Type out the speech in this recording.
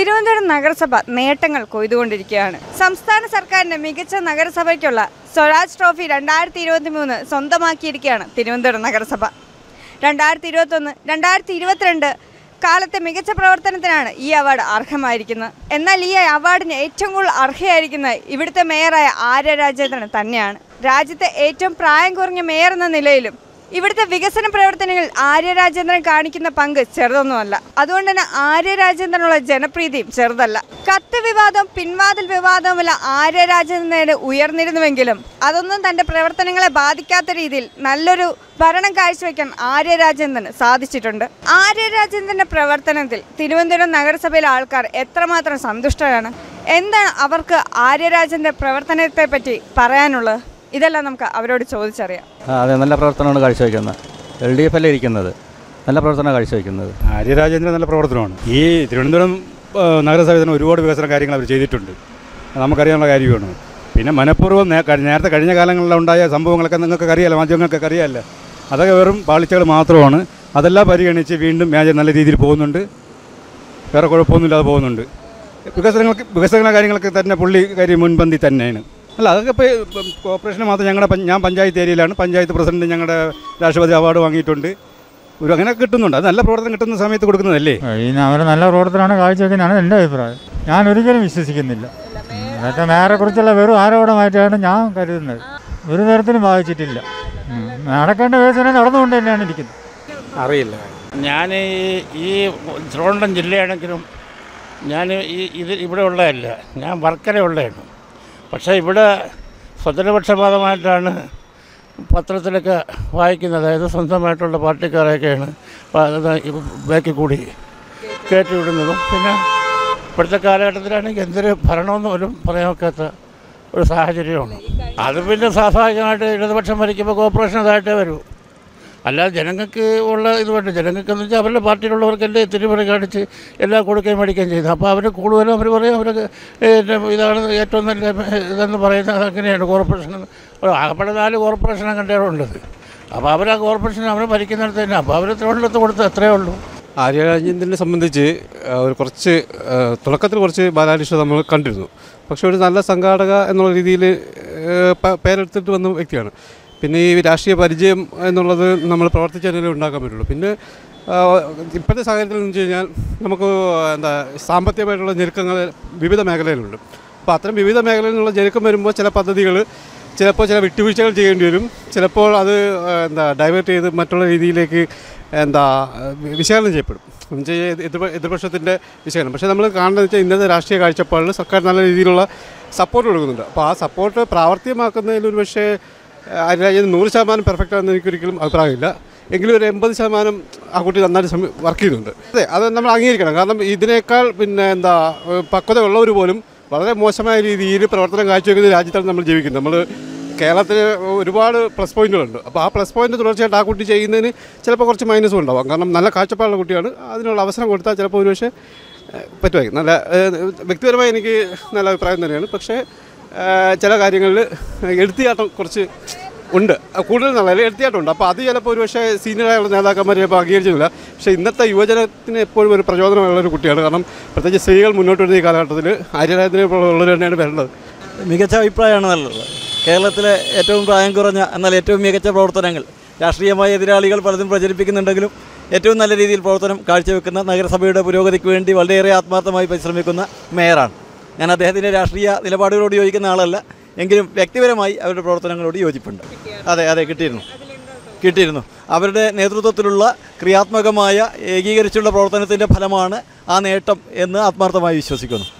തിരുവനന്തപുരം നഗരസഭ നേട്ടങ്ങൾ കൊയ്തുകൊണ്ടിരിക്കുകയാണ്. സംസ്ഥാന സർക്കാരിന്റെ മികച്ച നഗരസഭയ്ക്കുള്ള സ്വരാജ് ട്രോഫി രണ്ടായിരത്തി ഇരുപത്തി മൂന്ന് സ്വന്തമാക്കിയിരിക്കുകയാണ് തിരുവനന്തപുരം നഗരസഭ. രണ്ടായിരത്തി ഇരുപത്തൊന്ന് രണ്ടായിരത്തി ഇരുപത്തിരണ്ട് കാലത്തെ മികച്ച പ്രവർത്തനത്തിനാണ് ഈ അവാർഡ് അർഹമായിരിക്കുന്നത്. എന്നാൽ ഈ അവാർഡിന് ഏറ്റവും കൂടുതൽ അർഹയായിരിക്കുന്നത് ഇവിടുത്തെ മേയറായ ആര്യ രാജേന്ദ്രൻ തന്നെയാണ്. രാജ്യത്തെ ഏറ്റവും പ്രായം കുറഞ്ഞ മേയർ എന്ന നിലയിലും ഇവിടുത്തെ വികസന പ്രവർത്തനങ്ങളിൽ ആര്യരാജേന്ദ്രൻ കാണിക്കുന്ന പങ്ക് ചെറുതൊന്നുമല്ല. അതുകൊണ്ട് തന്നെ ആര്യ രാജേന്ദ്രനുള്ള ജനപ്രീതിയും ചെറുതല്ല. കത്ത് വിവാദം പിൻവാതിൽ വിവാദവുമല്ല ആര്യ രാജേന്ദ്രന് ഉയർന്നിരുന്നുവെങ്കിലും അതൊന്നും തന്റെ പ്രവർത്തനങ്ങളെ ബാധിക്കാത്ത രീതിയിൽ നല്ലൊരു ഭരണം കാഴ്ചവെക്കാൻ ആര്യ രാജേന്ദ്രന് സാധിച്ചിട്ടുണ്ട്. ആര്യരാജേന്ദ്രന്റെ പ്രവർത്തനത്തിൽ തിരുവനന്തപുരം നഗരസഭയിലെ ആൾക്കാർ എത്രമാത്രം സന്തുഷ്ടരാണ്? എന്താണ് അവർക്ക് ആര്യരാജന്റെ രാജേന്ദ്രന്റെ പ്രവർത്തനത്തെ പറ്റി പറയാനുള്ളത്? ഇതെല്ലാം നമുക്ക് അവരോട് ചോദിച്ചറിയാം. അതെ നല്ല പ്രവർത്തനമാണ് കാഴ്ചവെക്കുന്നത്. എൽ ഡി എഫ് അല്ലേ ഇരിക്കുന്നത്? നല്ല പ്രവർത്തനമാണ് കാഴ്ചവെക്കുന്നത്. ആര്യരാജേന്ദ്രൻ നല്ല പ്രവർത്തനമാണ്. ഈ തിരുവനന്തപുരം നഗരസഭയിൽ തന്നെ ഒരുപാട് വികസന കാര്യങ്ങൾ അവർ ചെയ്തിട്ടുണ്ട്. നമുക്കറിയാനുള്ള കാര്യമാണ്. പിന്നെ മനഃപൂർവം നേരത്തെ കഴിഞ്ഞ കാലങ്ങളിൽ ഉണ്ടായ സംഭവങ്ങളൊക്കെ നിങ്ങൾക്ക് അറിയാമല്ലോ മാധ്യമങ്ങൾക്കൊക്കെ അറിയാമല്ലോ അതൊക്കെ വെറും പാളിച്ചകൾ മാത്രമാണ്. അതെല്ലാം പരിഗണിച്ച് വീണ്ടും മേജർ നല്ല രീതിയിൽ പോകുന്നുണ്ട്. വേറെ കുഴപ്പമൊന്നുമില്ലാതെ പോകുന്നുണ്ട്. വികസനങ്ങൾക്ക് വികസന കാര്യങ്ങളൊക്കെ തന്നെ പുള്ളി കാര്യം മുൻപന്തി തന്നെയാണ്. അല്ല അതൊക്കെ ഇപ്പോൾ കോർപ്പറേഷന് മാത്രം ഞങ്ങളുടെ ഞാൻ പഞ്ചായത്ത് ഏരിയയിലാണ്. പഞ്ചായത്ത് പ്രസിഡന്റ് ഞങ്ങളുടെ രാഷ്ട്രപതി അവാർഡ് വാങ്ങിയിട്ടുണ്ട്. ഒരു അങ്ങനെ കിട്ടുന്നുണ്ട്. അത് നല്ല പ്രവർത്തനം കിട്ടുന്ന സമയത്ത് കൊടുക്കുന്നതല്ലേ? ഇനി അവർ നല്ല പ്രവർത്തനമാണ് കാഴ്ചവെക്കുന്നതാണ് എന്റെ അഭിപ്രായം. ഞാൻ ഒരിക്കലും വിശ്വസിക്കുന്നില്ല. അതൊക്കെ നേരെക്കുറിച്ചുള്ള വെറും ആരോപണമായിട്ടാണ് ഞാൻ കരുതുന്നത്. ഒരു തരത്തിലും ബാധിച്ചിട്ടില്ല. നടക്കേണ്ട വികസനം നടന്നുകൊണ്ട് തന്നെയാണ് ഇരിക്കുന്നത്. അറിയില്ല. ഞാൻ ഈ ഈ തിരുവനന്തപുരം ജില്ലയാണെങ്കിലും ഞാൻ ഈ ഇത് ഇവിടെ ഉള്ളതല്ല. ഞാൻ വർക്കരെ ഉള്ളതാണ്. പക്ഷേ ഇവിടെ സ്വജനപക്ഷപാതമായിട്ടാണ് പത്രത്തിലൊക്കെ വായിക്കുന്നത്. അതായത് സ്വന്തമായിട്ടുള്ള പാർട്ടിക്കാരെയൊക്കെയാണ് ബാക്കി കൂടി കയറ്റി വിടുന്നതും. പിന്നെ ഇപ്പോഴത്തെ കാലഘട്ടത്തിലാണെങ്കിൽ എന്തൊരു ഭരണമെന്ന് പോലും പറയാൻ ഒക്കാത്ത ഒരു സാഹചര്യമാണ്. അത് പിന്നെ സ്വാഭാവികമായിട്ട് ഇടതുപക്ഷം ഭരിക്കുമ്പോൾ കോർപ്പറേഷൻ അതായിട്ടേ വരൂ. അല്ലാതെ ജനങ്ങൾക്ക് ഉള്ള ഇത് വേണ്ട. ജനങ്ങൾക്ക് എന്ന് വെച്ചാൽ അവരുടെ പാർട്ടിയിലുള്ളവർക്കല്ലേ തിരുമുറ കാണിച്ച് എല്ലാം കൊടുക്കുകയും മേടിക്കുകയും ചെയ്തു അപ്പോൾ അവർ കൂടുതലും അവർ പറയും അവർ ഇതാണ് ഏറ്റവും നല്ല ഇതെന്ന് പറയുന്നത് അങ്ങനെയാണ്. കോർപ്പറേഷൻ ആകപ്പെടെ നാല് കോർപ്പറേഷനാണ് കണ്ടേറുള്ളത് അപ്പോൾ അവർ ആ കോർപ്പറേഷൻ അവർ ഭരിക്കുന്നിടത്ത് തന്നെ. അപ്പോൾ അവർ തിരുവനന്തപുരത്ത് കൊടുത്ത് അത്രയേ ഉള്ളൂ. ആര്യരാജേന്ദ്രനെ സംബന്ധിച്ച് ഒരു കുറച്ച് തുടക്കത്തിൽ കുറച്ച് ബാലാരിഷ്ട നമ്മൾ കണ്ടിരുന്നു. പക്ഷേ ഒരു നല്ല സംഘാടക എന്നുള്ള രീതിയിൽ പേരെടുത്തിട്ട് വന്ന വ്യക്തിയാണ്. പിന്നെ ഈ രാഷ്ട്രീയ പരിചയം എന്നുള്ളത് നമ്മൾ പ്രവർത്തിച്ചാലേ ഉണ്ടാക്കാൻ പറ്റുള്ളൂ. പിന്നെ ഇപ്പോഴത്തെ സാഹചര്യത്തിൽ എന്ന് വെച്ച് കഴിഞ്ഞാൽ നമുക്ക് എന്താ സാമ്പത്തികമായിട്ടുള്ള ഞെരുക്കങ്ങൾ വിവിധ മേഖലയിലുണ്ട്. അപ്പോൾ അത്തരം വിവിധ മേഖലയിൽ നിന്നുള്ള ഞെരുക്കം വരുമ്പോൾ ചില പദ്ധതികൾ ചിലപ്പോൾ ചില വിട്ടുവീഴ്ചകൾ ചെയ്യേണ്ടി വരും. ചിലപ്പോൾ അത് എന്താ ഡൈവേർട്ട് ചെയ്ത് മറ്റുള്ള രീതിയിലേക്ക് എന്താ വിശകലനം ചെയ്യപ്പെടും. എന്നുവെച്ചാൽ എതിർ എതിർപക്ഷത്തിന്റെ വിശകലനം. പക്ഷേ നമ്മൾ കാണുന്നത് വെച്ചാൽ ഇന്നത്തെ രാഷ്ട്രീയ കാഴ്ചപ്പാടിൽ സർക്കാർ നല്ല രീതിയിലുള്ള സപ്പോർട്ട് കൊടുക്കുന്നുണ്ട്. അപ്പോൾ ആ സപ്പോർട്ട് പ്രാവർത്തികമാക്കുന്നതിൽ ഒരു പക്ഷേ ആര്യരാജൻ നൂറ് ശതമാനം പെർഫെക്റ്റ് ആണെന്ന് എനിക്കൊരിക്കലും അഭിപ്രായമില്ല. എങ്കിലും ഒരു എൺപത് ശതമാനം ആ കുട്ടി നന്നായിട്ട് വർക്ക് ചെയ്യുന്നുണ്ട്. അതെ അത് നമ്മൾ അംഗീകരിക്കണം. കാരണം ഇതിനേക്കാൾ പിന്നെ എന്താ പക്വത ഉള്ളവർ പോലും വളരെ മോശമായ രീതിയിൽ പ്രവർത്തനം കാഴ്ചവെക്കുന്ന രാജ്യത്താണ് നമ്മൾ ജീവിക്കുന്നത്. നമ്മൾ കേരളത്തിൽ ഒരുപാട് പ്ലസ് പോയിന്റുകളുണ്ട് അപ്പോൾ ആ പ്ലസ് പോയിന്റ് തുടർച്ചയായിട്ട് ആ കുട്ടി ചെയ്യുന്നതിന് ചിലപ്പോൾ കുറച്ച് മൈനസും ഉണ്ടാവാം. കാരണം നല്ല കാഴ്ചപ്പാടുള്ള കുട്ടിയാണ്. അതിനുള്ള അവസരം കൊടുത്താൽ ചിലപ്പോൾ ഒരുപക്ഷെ പറ്റുമായിരിക്കും. നല്ല വ്യക്തിപരമായി എനിക്ക് നല്ല അഭിപ്രായം തന്നെയാണ്. പക്ഷേ ചില കാര്യങ്ങളിൽ എടുത്തിയാട്ടം കുറച്ച് ഉണ്ട്. കൂടുതൽ നല്ല എഴുത്തിയാട്ടമുണ്ട് അപ്പോൾ അത് ചിലപ്പോൾ ഒരു പക്ഷേ സീനിയറായുള്ള നേതാക്കന്മാർ ചിലപ്പോൾ അംഗീകരിച്ചില്ല പക്ഷേ ഇന്നത്തെ യുവജനത്തിന് എപ്പോഴും ഒരു പ്രചോദനമുള്ള ഒരു കുട്ടിയാണ്. കാരണം പ്രത്യേകിച്ച് സ്ത്രീകൾ മുന്നോട്ട് വരുന്ന ഈ കാലഘട്ടത്തിൽ ആര്യരാജനെ ഉള്ളവർ തന്നെയാണ് വരേണ്ടത്. മികച്ച അഭിപ്രായമാണ് നല്ലത്. കേരളത്തിലെ ഏറ്റവും പ്രായം കുറഞ്ഞ എന്നാൽ ഏറ്റവും മികച്ച പ്രവർത്തനങ്ങൾ രാഷ്ട്രീയമായ എതിരാളികൾ പലതും പ്രചരിപ്പിക്കുന്നുണ്ടെങ്കിലും ഏറ്റവും നല്ല രീതിയിൽ പ്രവർത്തനം കാഴ്ചവെക്കുന്ന നഗരസഭയുടെ പുരോഗതിക്ക് വേണ്ടി വളരെയേറെ ആത്മാർത്ഥമായി പരിശ്രമിക്കുന്ന മേയറാണ്. ഞാൻ അദ്ദേഹത്തിന്റെ രാഷ്ട്രീയ നിലപാടുകളോട് യോജിക്കുന്ന ആളല്ല. എങ്കിലും വ്യക്തിപരമായി അവരുടെ പ്രവർത്തനങ്ങളോട് യോജിപ്പുണ്ട്. അതെ അതെ കിട്ടിയിരുന്നു. കിട്ടിയിരുന്നു. അവരുടെ നേതൃത്വത്തിലുള്ള ക്രിയാത്മകമായ ഏകീകരിച്ചുള്ള പ്രവർത്തനത്തിന്റെ ഫലമാണ് ആ നേട്ടം എന്ന് ആത്മാർത്ഥമായി വിശ്വസിക്കുന്നു.